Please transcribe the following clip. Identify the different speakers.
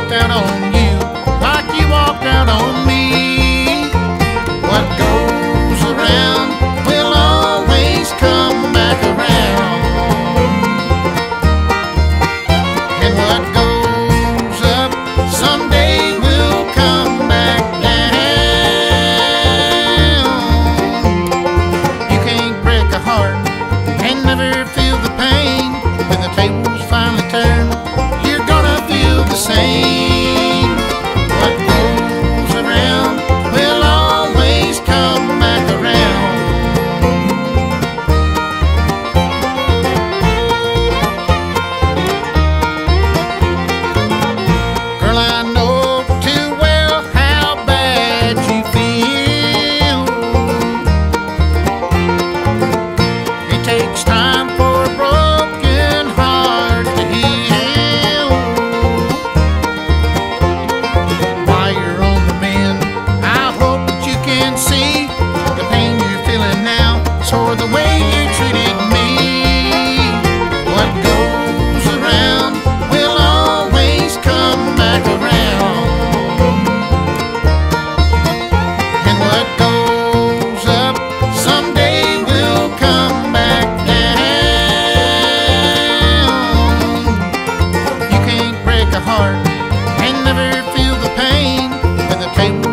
Speaker 1: walked out on you like you walked out on me. for the way you treated me. What goes around will always come back around. And what goes up someday will come back down. You can't break a heart and never feel the pain when the pain.